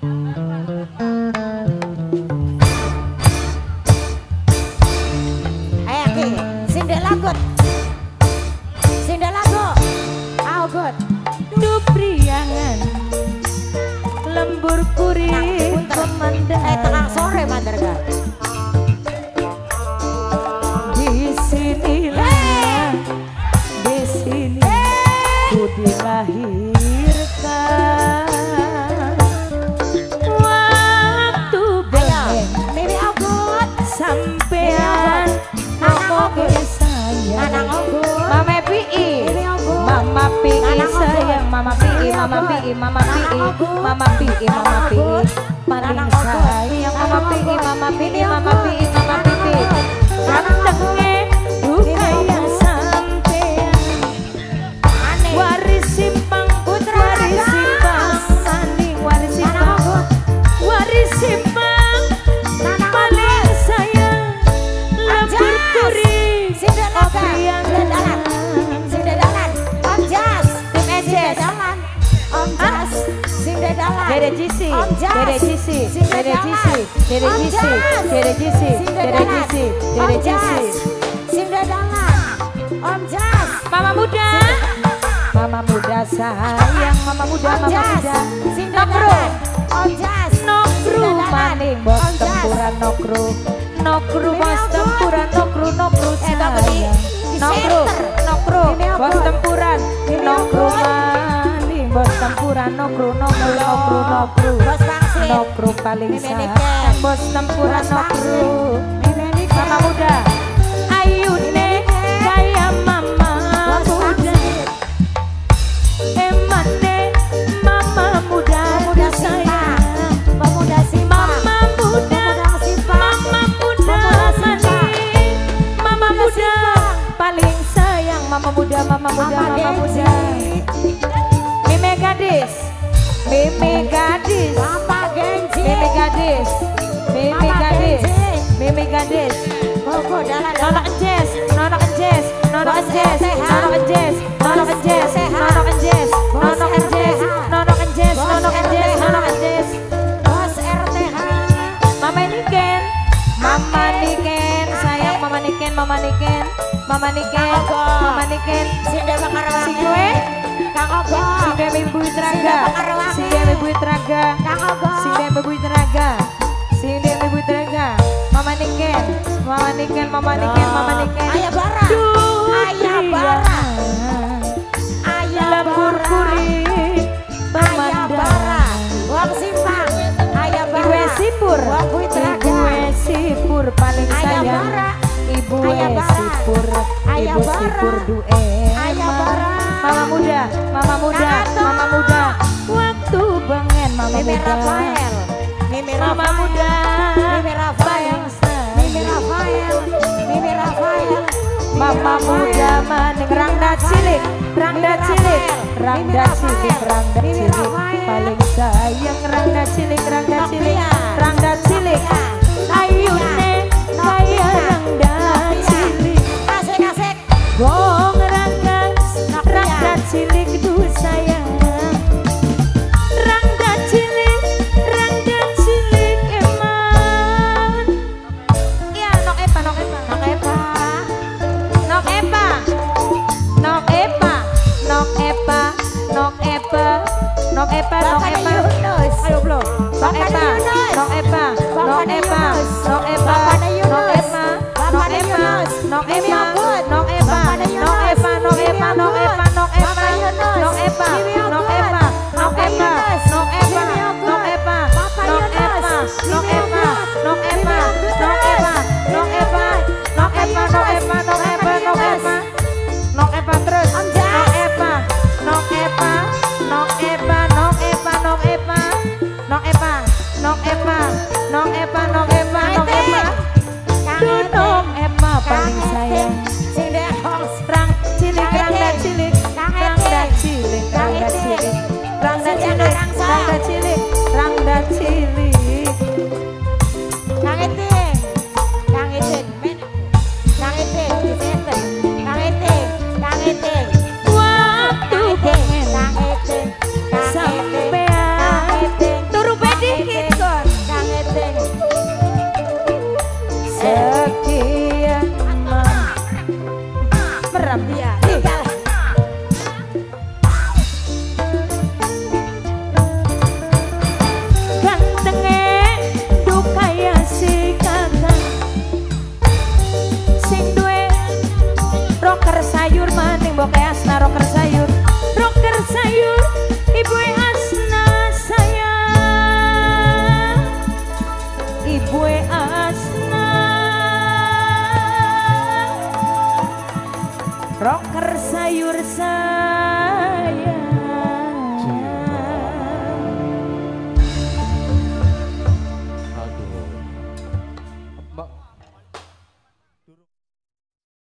Ayo ki, sindel lagut. Sindel Dupriangan lembur kuri nah, komandar. Eh tengah sore mandarga. Mama Pi Mama Pi Mama Pi Mama Pi Mama Pi Mama Pi Mama Pi Mama Pi Dede Jisi. Dede Jisi, Dede. Jisi, Dede Jisi. Dede Jisi, Dede. Jisi, Dede. Jisi. Sing Dedalan Om Jas Mama muda, Mama muda sayang, Mama muda, Mama muda. Sing Nokru, Dedalan Om Jas nokru, maning bos tempuran nokru, nokru bos tempuran nokru, nokru Eh, sayang. Nokru, nokru, bos tempuran, nokru kru paling sah bos sama muda. Mama muda. Emane mama muda. Muda sayang pemuda si mama muda. Mama muda. Mama muda. Paling sayang mama muda mama muda mama muda. Mime gadis. Mama Genji. Mimi gadis, Mimi Mama gadis. Mimi gadis. Koko dalan Nono enjes, nono enjes, nono enjes, nono enjes, nono enjes, nono enjes, nono enjes, nono enjes, nono enjes, nono enjes. Bos RTH Mama Niken, Mama Niken, sayang Mama Niken, Mama Niken, Mama Niken. Mama Niken. Sinda Bakarawangi Si gue, Kang Obo Sing Dewi buwi tenaga Sing deme buwi tenaga Kang Obo Sing Dewi buwi tenaga Sing deme buwi tenaga Mama Niken. Mama Niken Mama Niken Mama Niken. Ayah bara. Iya. Ayah bara. Ayah bara. Ayah bara. Wong simpang Ayah bara. Iwe sipur. Wong buwi tenaga Iwe sipur paling sayang. Ibu sipur Ibu sipur duet. Mama Mimi Rafael Mimi Mama Rafael muda. Mimi Rafael Mimi Rafael Mimi Rafael Mama muda maning rangda cilik Rangda cilik Rangda cilik Rangda cilik forever. Arabia. Hey. yeah.